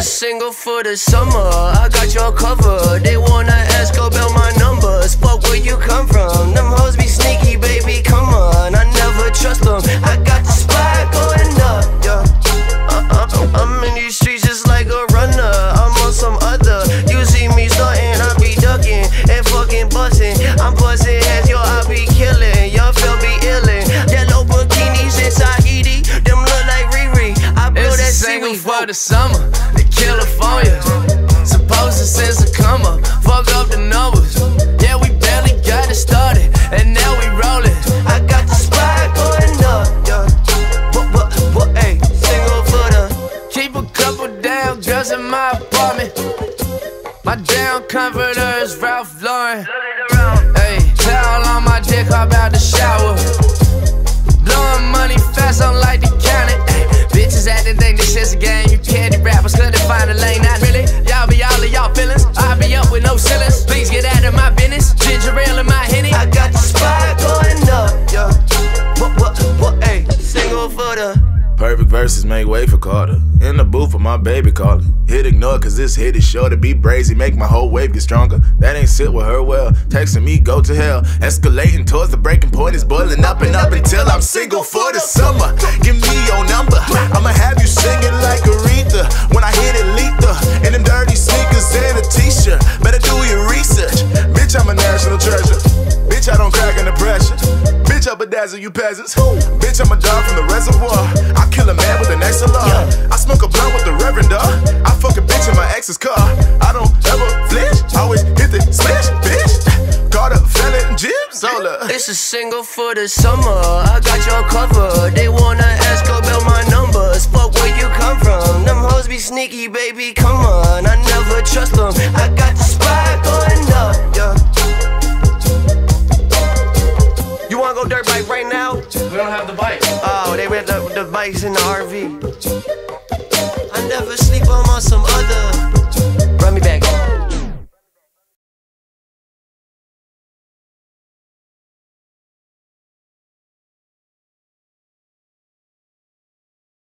a single for the summer. I got your cover. They wanna ask about my numbers. Fuck where you come from. Them hoes single the summer, the California. Supposed to send a come up, fuck up the numbers. Yeah, we barely got it started, and now we rollin'. I got the spot going up, single for the. Keep a couple damn girls in my apartment. My damn comforter is Ralph Lauren. Hey, towel on my dick, bitches acting think this shit's a game. You candy rappers couldn't find a lane. Not really. Y'all be all of y'all feelings. I be up with no ceilings. Please get out of my business. Ginger ale in my henny. I got the spot going up, yeah. What, what, what, ayy, single for the. Perfect verses make way for Carter. In the booth with my baby calling. Hit ignore cause this hit is sure to be brazy. Make my whole wave get stronger. That ain't sit with her well. Texting me, go to hell. Escalating towards the breaking point is boiling up and up until I'm single for the summer. Give me Bedazzle you peasants. Bitch, I'm a dog from the reservoir. I kill a man with an XLR. I smoke a blunt with the Reverend dog. I fuck a bitch in my ex's car. I don't ever flinch. Always hit the smash, bitch. Caught a gyms. It's a single for the summer. I got your cover. They wanna ask about my numbers. Fuck where you come from. Them hoes be sneaky, baby. Come on, I never trust them. I got dirt bike right now? We don't have the bike. Oh, they rent the, the bikes in the RV.